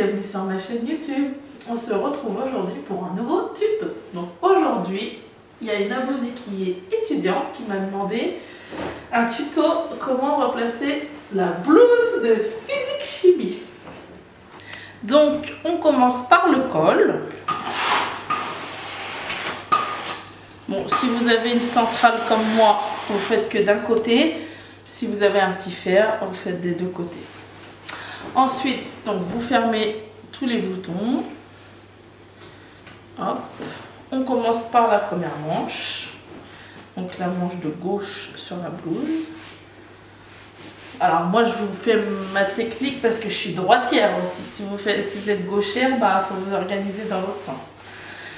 bienvenue sur ma chaîne YouTube. On se retrouve aujourd'hui pour un nouveau tuto. Donc aujourd'hui, il y a une abonnée qui est étudiante qui m'a demandé un tuto comment remplacer la blouse de physique chimie. Donc on commence par le col. Bon, si vous avez une centrale comme moi, vous faites que d'un côté. Si vous avez un petit fer, vous faites des deux côtés. Ensuite, donc vous fermez tous les boutons. On commence par la première manche. Donc la manche de gauche sur la blouse. Alors moi je vous fais ma technique parce que je suis droitière aussi. Si vous, êtes gauchère, il bah, faut vous organiser dans l'autre sens.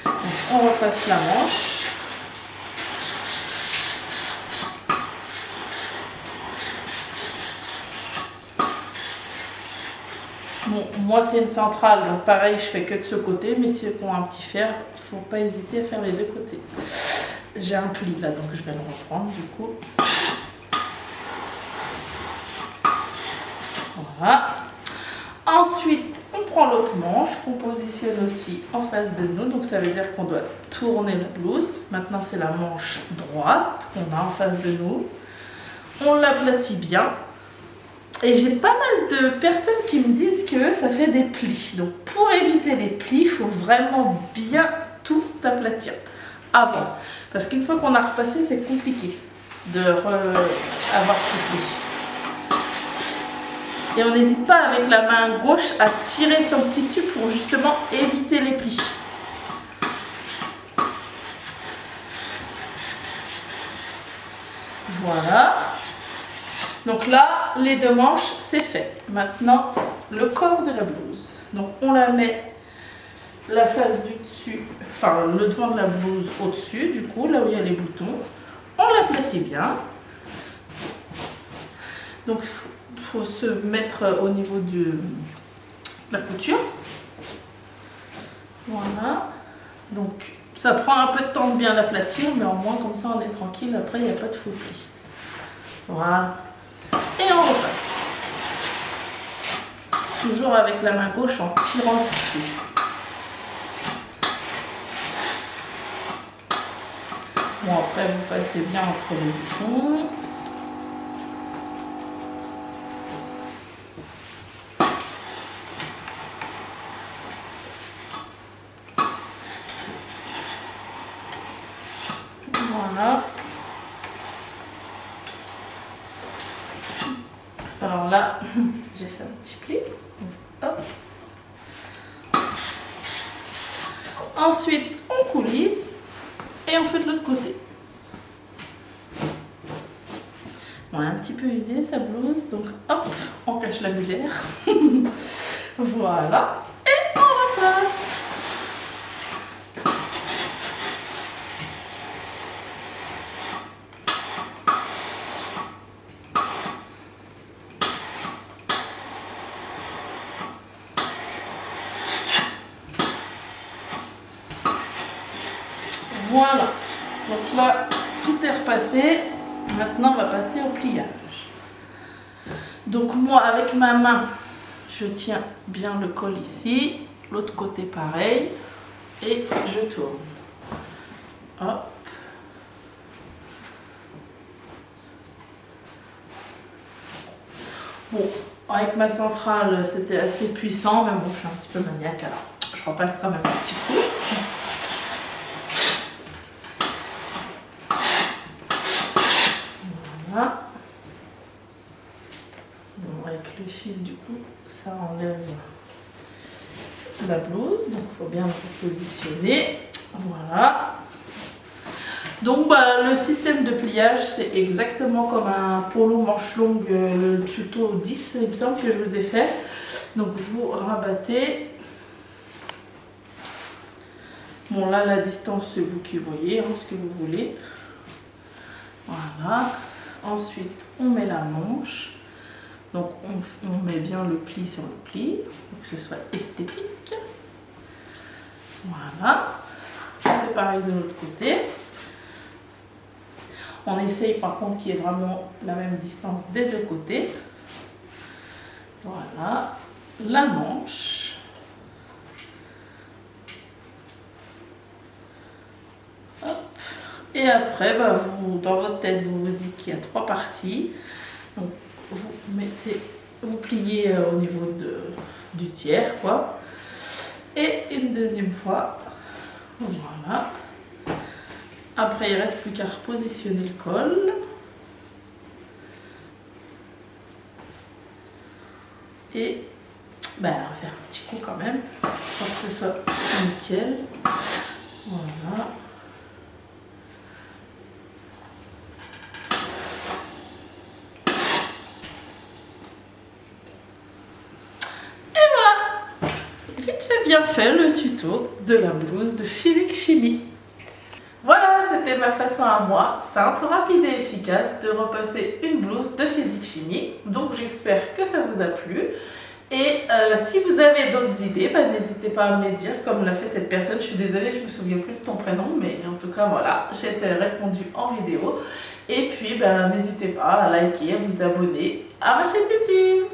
on repasse la manche. Moi c'est une centrale, donc pareil, je fais que de ce côté, mais si on a un petit fer, il ne faut pas hésiter à faire les deux côtés. J'ai un pli là, donc je vais le reprendre du coup. Voilà. Ensuite, on prend l'autre manche qu'on positionne aussi en face de nous. Donc ça veut dire qu'on doit tourner la blouse. Maintenant, c'est la manche droite qu'on a en face de nous. On l'aplatit bien. Et j'ai pas mal de personnes qui me disent que ça fait des plis. Donc pour éviter les plis, il faut vraiment bien tout aplatir avant. Parce qu'une fois qu'on a repassé, c'est compliqué de avoir tout plis. Et on n'hésite pas avec la main gauche à tirer sur le tissu pour justement éviter les plis. Voilà. Donc là, les deux manches, c'est fait. Maintenant, le corps de la blouse. Donc on la met la face du dessus, enfin le devant de la blouse au-dessus, du coup, là où il y a les boutons. On l'aplatit bien. Donc il faut, se mettre au niveau de la couture. Voilà. Donc ça prend un peu de temps de bien l'aplatir, mais au moins comme ça on est tranquille, après il n'y a pas de faux plis. Voilà et on repasse. Toujours avec la main gauche en tirant dessus. Bon après vous passez bien entre les boutons. Voilà. Alors là, j'ai fait un petit pli. Ensuite, on coulisse et on fait de l'autre côté. On a un petit peu usé sa blouse, donc hop, on cache la misère. voilà. Et on repasse. Voilà. Donc là, tout est repassé. Maintenant, on va passer au pliage. Donc moi, avec ma main, je tiens bien le col ici. L'autre côté, pareil. Et je tourne. Hop. Bon, avec ma centrale, c'était assez puissant, mais bon, je suis un petit peu maniaque, alors je repasse quand même un petit coup. Le fil du coup ça enlève la blouse donc il faut bien le positionner. Voilà. Donc bah, le système de pliage c'est exactement comme un polo manche longue euh, le tuto 10 il que je vous ai fait. Donc vous rabattez. Bon là la distance c'est vous qui voyez hein, ce que vous voulez. Voilà ensuite on met la manche donc on, met bien le pli sur le pli pour que ce soit esthétique. Voilà. On fait pareil de l'autre côté. On essaye par contre qu'il y ait vraiment la même distance des deux côtés. Voilà. La manche. Et après, bah, dans votre tête, vous vous dites qu'il y a trois parties. Donc, vous mettez, vous pliez euh, au niveau de, du tiers, quoi. Et une deuxième fois, voilà. Après, il reste plus qu'à repositionner le col. Et ben, on va faire un petit coup quand même pour que ce soit nickel. Voilà. Et voilà Fait bien fait le tuto de la blouse de physique chimie. Voilà, c'était ma façon à moi, simple, rapide et efficace, de repasser une blouse de physique chimie. Donc j'espère que ça vous a plu. Et euh, si vous avez d'autres idées, bah, n'hésitez pas à me les dire, comme l'a fait cette personne. Je suis désolée, je ne me souviens plus de ton prénom, mais en tout cas, voilà, j'ai été répondu en vidéo. Et puis, bah, n'hésitez pas à liker, à vous abonner à ma chaîne YouTube.